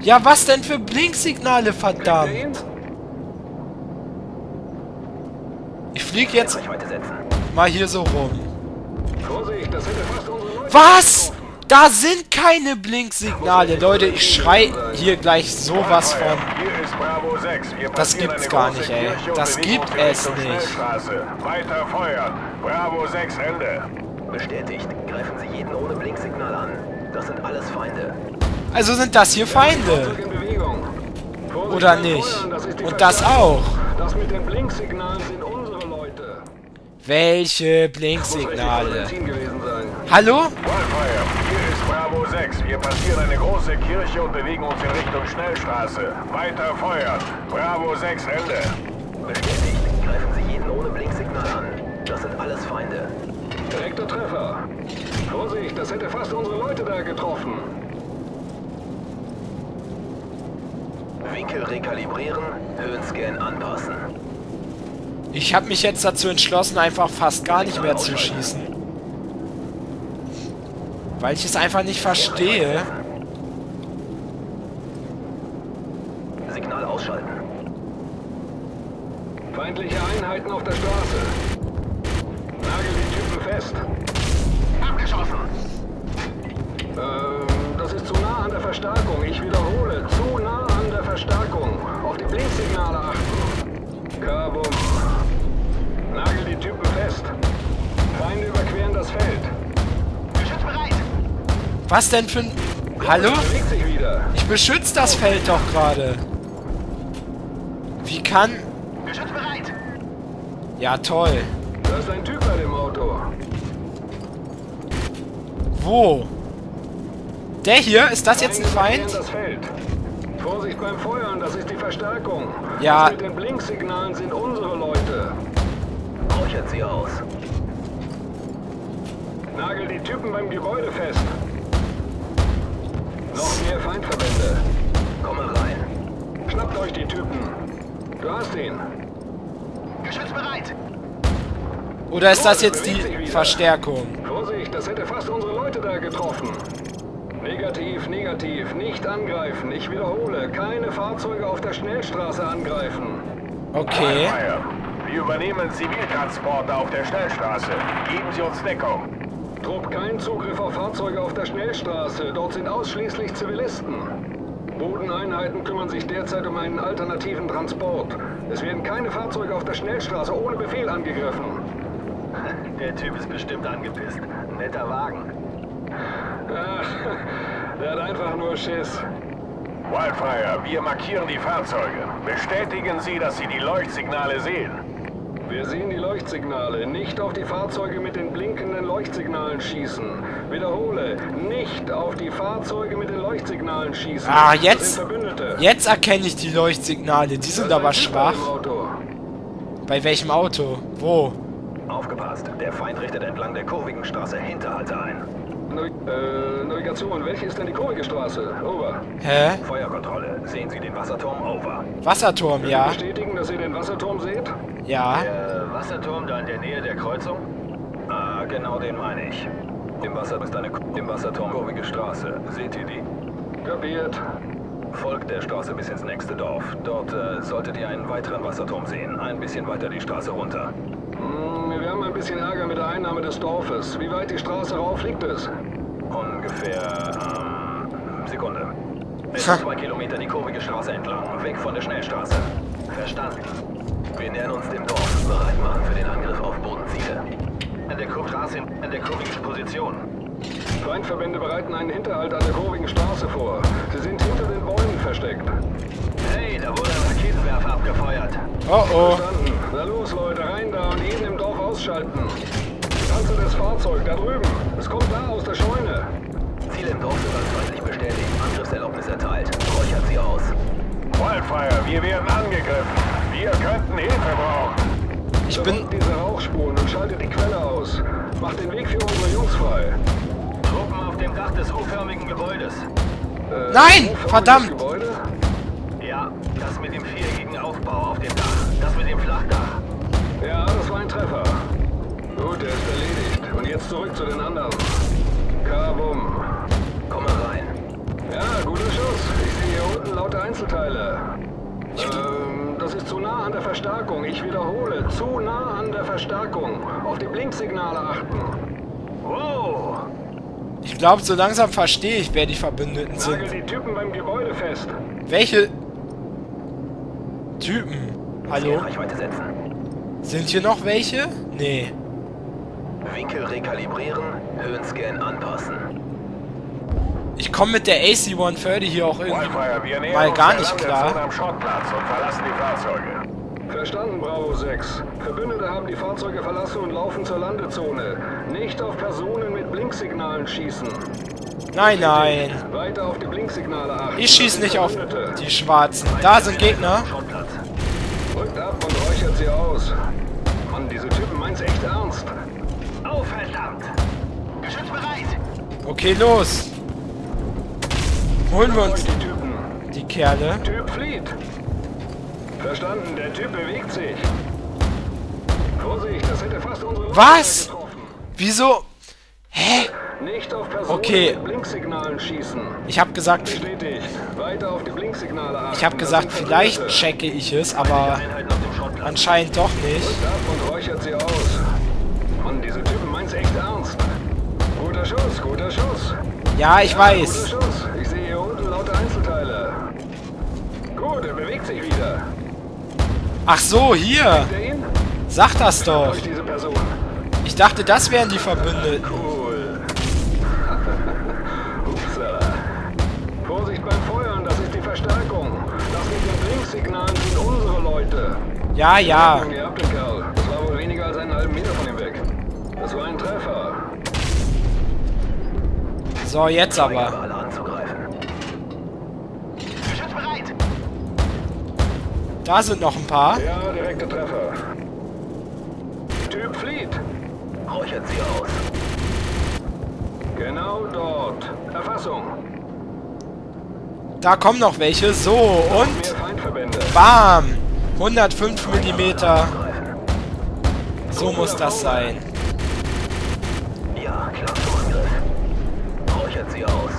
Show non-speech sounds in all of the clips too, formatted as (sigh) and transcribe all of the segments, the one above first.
Ja, was denn für Blinksignale, verdammt? Ich flieg jetzt mal hier so rum. Was? Da sind keine Blinksignale. Leute, ich schrei hier gleich sowas von. Das gibt's gar nicht, ey. Das gibt es nicht. Weiter feuern. Bravo 6, Ende. Bestätigt. Greifen Sie jeden ohne Blinksignal an. Das sind alles Feinde. Also sind das hier Feinde. Oder nicht? Und das auch. Das mit den Blinksignalen sind unsere Leute. Welche Blinksignale? Hallo? Wildfire, hier ist Bravo 6. Wir passieren eine große Kirche und bewegen uns in Richtung Schnellstraße. Weiter feuern. Bravo 6, Ende. Bestätigt. Greifen Sie jeden ohne Blinksignal an. Das sind alles Feinde. Direkter Treffer. Vorsicht, das hätte fast unsere Leute da getroffen. Winkel rekalibrieren, Höhenscan anpassen. Ich habe mich jetzt dazu entschlossen, einfach fast gar nicht mehr zu schießen. Weil ich es einfach nicht verstehe. Signal ausschalten. Feindliche Einheiten auf der Straße. Nagel die Typen fest. Abgeschossen. Ähm, das ist zu nah an der Verstärkung. Ich wiederhole, zu nah Verstärkung. Auf die Blinksignale achten. Kabum. Nagel die Typen fest. Feinde überqueren das Feld. Geschütz bereit. Was denn für ein... Hallo? Ich beschütze das Feld doch gerade. Wie kann... Geschütz bereit. Ja, toll. Da ist ein Typ bei dem Auto. Wo? Der hier? Ist das jetzt ein Feind? Vorsicht beim Feuern, das ist die Verstärkung. Ja. Das mit den Blinksignalen sind unsere Leute. Räuchert sie aus. Nagel die Typen beim Gebäude fest. Noch mehr Feindverbände. Komm mal rein. Schnappt euch die Typen. Du hast ihn. Geschütz bereit. Oder ist das jetzt die Verstärkung? Vorsicht, das hätte fast unsere Leute da getroffen. Negativ, negativ, nicht angreifen. Ich wiederhole, keine Fahrzeuge auf der Schnellstraße angreifen. Okay. Wir übernehmen Ziviltransporte auf der Schnellstraße. Geben Sie uns Deckung. Trupp, kein Zugriff auf Fahrzeuge auf der Schnellstraße. Dort sind ausschließlich Zivilisten. Bodeneinheiten kümmern sich derzeit um einen alternativen Transport. Es werden keine Fahrzeuge auf der Schnellstraße ohne Befehl angegriffen. Der Typ ist bestimmt angepisst. Netter Wagen. Ach, der hat einfach nur Schiss. Wildfire, wir markieren die Fahrzeuge. Bestätigen Sie, dass Sie die Leuchtsignale sehen. Wir sehen die Leuchtsignale. Nicht auf die Fahrzeuge mit den blinkenden Leuchtsignalen schießen. Wiederhole, nicht auf die Fahrzeuge mit den Leuchtsignalen schießen. Ah, jetzt, jetzt erkenne ich die Leuchtsignale. Die sind aber schwach. Bei welchem Auto? Wo? Aufgepasst, der Feind richtet entlang der kurvigen Straße Hinterhalte ein. Äh, Navigation, welche ist denn die kurvige Straße? Over. Hä? Feuerkontrolle, sehen Sie den Wasserturm? Over. Wasserturm, ja. Bestätigen, dass ihr den Wasserturm seht? Ja. Der Wasserturm da in der Nähe der Kreuzung? Ah, genau den meine ich. Im Wasser ist eine im Wasserturm kurvige Straße. Seht ihr die? Kapiert. Folgt der Straße bis ins nächste Dorf. Dort äh, solltet ihr einen weiteren Wasserturm sehen. Ein bisschen weiter die Straße runter. Hm, wir haben ein bisschen Ärger mit der Einnahme des Dorfes. Wie weit die Straße rauf liegt es? Ungefähr, ähm, Sekunde. Ist zwei Kilometer die kurvige Straße entlang, weg von der Schnellstraße. Verstanden. Wir nähern uns dem Dorf, bereit machen für den Angriff auf Bodenziele. An der Kurvstraße, an der kurvigen Position. Feindverbände bereiten einen Hinterhalt an der kurvigen Straße vor. Sie sind hinter den Bäumen versteckt. Hey, da wurde ein Raketenwerfer abgefeuert. Oh oh. Verstanden. Na los, Leute, rein da und jeden im Dorf ausschalten. Panzertes Fahrzeug, da drüben. Es kommt da aus der Scheune. Ziele im Dorf sind als feindlich bestätigt. Angriffserlaubnis erteilt. Räuchert sie aus. Wildfire, wir werden angegriffen. Wir könnten Hilfe brauchen. Ich bin... Diese Rauchspuren und schaltet die Quelle aus. Macht den Weg für unsere Jungs frei. Truppen auf dem Dach des U-förmigen Gebäudes. Äh, Nein, verdammt. Gebäude? Ja, das mit dem viereckigen Aufbau auf dem Dach. Das mit dem Flachdach. Ja, das war ein Treffer. Gut, der ist erledigt. Und jetzt zurück zu den anderen. Kabum. Komm mal rein. Ja, guter Schuss. Ich sehe hier Einzelteile. Ähm, das ist zu nah an der Verstärkung. Ich wiederhole, zu nah an der Verstärkung. Auf die Blinksignale achten. Wow! Ich glaube, so langsam verstehe ich, wer die Verbündeten Nagel sind. die Typen beim Gebäude fest. Welche Typen? Hallo? Sind hier noch welche? Nee. Winkel rekalibrieren, Höhenscan anpassen. Ich komme mit der AC-130 hier auch irgendwie Wildfire, mal gar nicht klar. Verstanden, Bravo 6. Verbündete haben die Fahrzeuge verlassen und laufen zur Landezone. Nicht auf Personen mit Blinksignalen schießen. Nein, nein. Weiter auf die Blinksignale achten. Ich schieß Das nicht auf die Schwarzen. Da sind Gegner. Rückt ab und räuchert sie aus. Mann, diese Typen meinen's echt ernst. Auf, verdammt! Geschütz bereit! Okay, los. Holen wir uns die Typen. die Kerle. Typ flieht. Verstanden, der Typ bewegt sich. Vorsicht, das hätte fast unsere Was? getroffen. Wieso? Hä? Nicht auf Personen Okay. mit Blinksignalen schießen. Ich habe gesagt, Bestätigt. Weiter auf die Blinksignale achten. ich habe Das gesagt, vielleicht checke ich es, aber anscheinend doch nicht. Und räuchert sie aus. Ja, ich weiß. Ich sehe hier unten lauter Einzelteile. Gut, er bewegt sich wieder. Ach so, hier. Sag das doch. Ich dachte, das wären die Verbündeten. Cool. (laughs) Upsala. Vorsicht beim Feuern, das ist die Verstärkung. Das mit den Blinksignalen sind unsere Leute. Ja, ja. Ihr habt den Kerl. So, jetzt aber. Da sind noch ein paar. Ja, direkter Treffer. Typ flieht. Räuchert sie aus. Genau dort. Erfassung. Da kommen noch welche. So, und bam. 105 Millimeter. So muss das sein. Aus.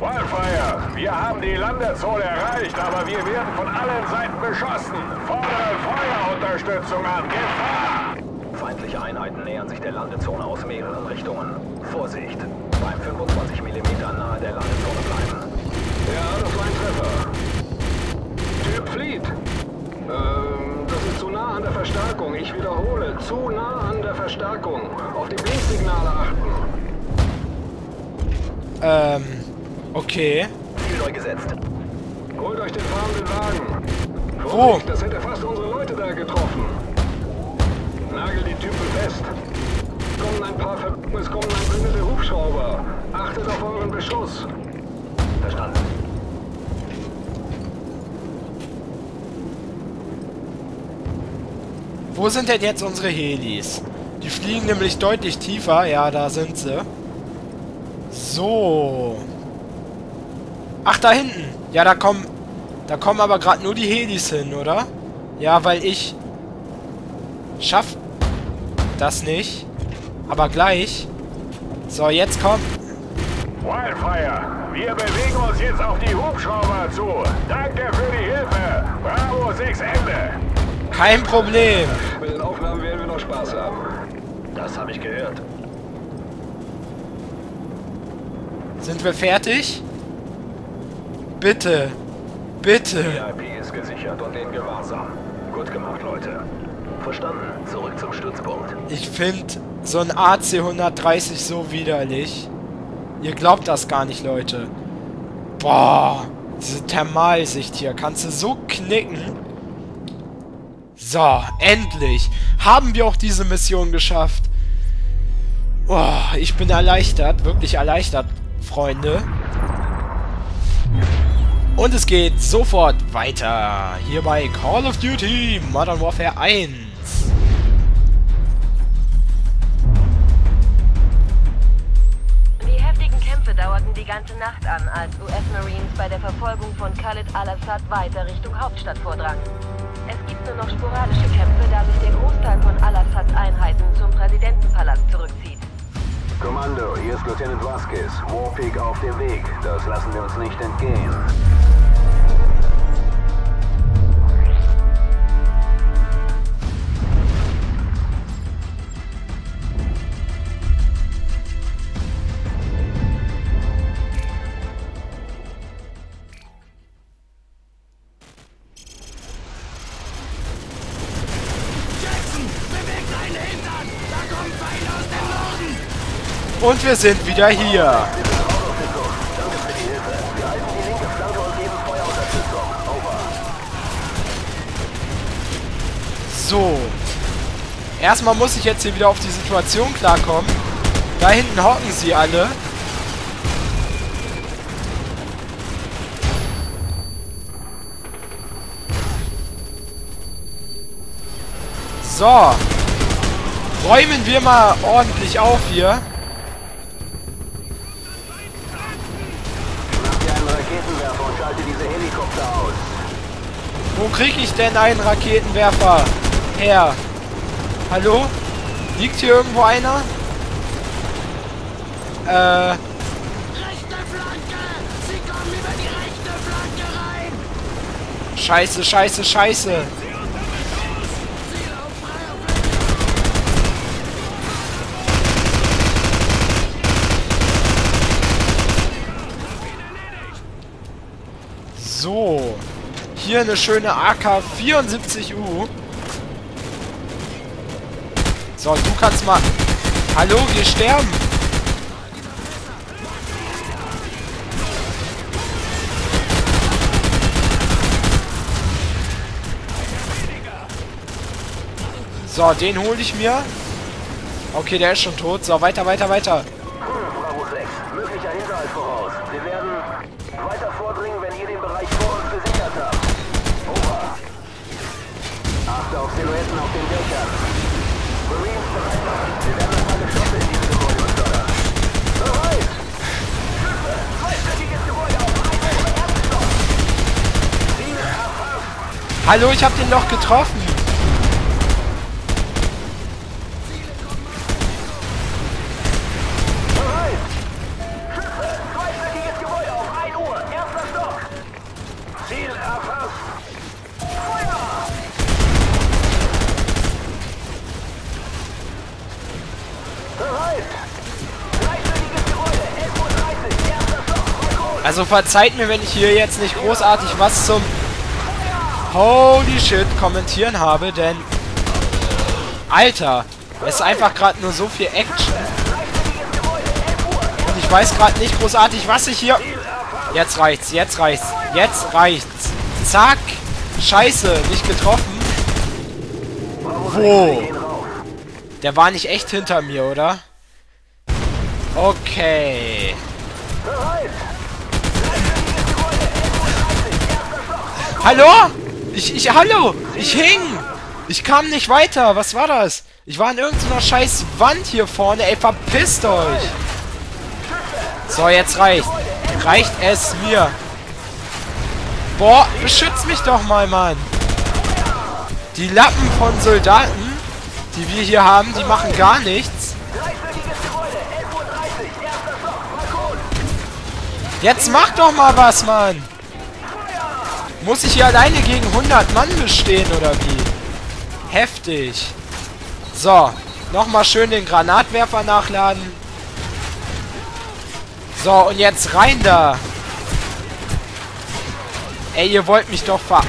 Wildfire, wir haben die Landezone erreicht, aber wir werden von allen Seiten beschossen. Fordere Feuerunterstützung an. Gefahr! Feindliche Einheiten nähern sich der Landezone aus mehreren Richtungen. Vorsicht! Beim 25 mm nahe der Landezone bleiben. Ja, das war ein Treffer. Typ flieht. Ähm, das ist zu nah an der Verstärkung. Ich wiederhole, zu nah an der Verstärkung. Auf die Blinksignale achten. Ähm, okay. Ziel neu gesetzt. Holt euch den fahrenden Wagen. Wo? Vorsicht, das hätte fast unsere Leute da getroffen. Nagel die Typen fest. Es kommen ein paar Ver es kommen verbündete Hubschrauber. Achtet auf euren Beschuss. Verstanden. Wo sind denn jetzt unsere Helis? Die fliegen nämlich deutlich tiefer. Ja, da sind sie. So. Ach, da hinten. Ja, da kommen... Da kommen aber gerade nur die Helis hin, oder? Ja, weil ich... Schaff... Das nicht. Aber gleich. So, jetzt kommt... Wildfire, wir bewegen uns jetzt auf die Hubschrauber zu. Danke für die Hilfe. Bravo 6 Ende. Kein Problem. Mit den Aufnahmen werden wir noch Spaß haben. Das habe ich gehört. Sind wir fertig? Bitte. Bitte. VIP ist gesichert und in Gewahrsam. Gut gemacht, Leute. Verstanden. Zurück zum Stützpunkt. Ich finde so ein AC-130 so widerlich. Ihr glaubt das gar nicht, Leute. Boah, diese Thermalsicht hier. Kannst du so knicken. So, endlich haben wir auch diese Mission geschafft. Boah, ich bin erleichtert. Wirklich erleichtert, Freunde. Und es geht sofort weiter. Hier bei Call of Duty Modern Warfare 1. Die heftigen Kämpfe dauerten die ganze Nacht an, als US-Marines bei der Verfolgung von Khalid al-Assad weiter Richtung Hauptstadt vordrangen. Es gibt nur noch sporadische Kämpfe, da sich der Großteil von al-Assads Einheiten zum Präsidentenpalast zurückzieht. Kommando, hier ist Lieutenant Vasquez. Warpeak auf dem Weg. Das lassen wir uns nicht entgehen. Und wir sind wieder hier. So. Erstmal muss ich jetzt hier wieder auf die Situation klarkommen. Da hinten hocken sie alle. So. Räumen wir mal ordentlich auf hier. Wo kriege ich denn einen Raketenwerfer her? Hallo? Liegt hier irgendwo einer? Äh. Rechte Flanke! Sie kommen über die rechte Flanke rein! Scheiße, scheiße, scheiße. So. Hier eine schöne AK-74U. So, du kannst mal... Hallo, wir sterben. So, den hole ich mir. Okay, der ist schon tot. So, weiter, weiter, weiter. Hallo, ich habe den noch getroffen. Bereit! Schüsse! Zweistöckiges Gebäude auf 1 Uhr, erster Stock. Ziel erfasst. Feuer! Bereit! Dreistöckiges Gebäude, 11.30 Uhr, erster Stock, Balkon. Also verzeiht mir, wenn ich hier jetzt nicht großartig was zum Holy shit kommentieren habe, denn Alter, es ist einfach gerade nur so viel Action und ich weiß gerade nicht großartig, was ich hier... Jetzt reicht's, jetzt reicht's, jetzt reicht's. Zack, scheiße, nicht getroffen. Wo? Der war nicht echt hinter mir, oder? Okay. Hallo? Ich, ich, hallo! Ich hing! Ich kam nicht weiter. Was war das? Ich war an irgendeiner scheiß Wand hier vorne. Ey, verpisst euch! So, jetzt reicht. Reicht es mir. Boah, beschütz mich doch mal, Mann. Die Lappen von Soldaten, die wir hier haben, die machen gar nichts. Dreistöckiges Gebäude, 11.30 Uhr, erster Stock, Balkon. Jetzt mach doch mal was, Mann. Muss ich hier alleine gegen 100 Mann bestehen, oder wie? Heftig. So, nochmal schön den Granatwerfer nachladen. So, und jetzt rein da. Ey, ihr wollt mich doch ver...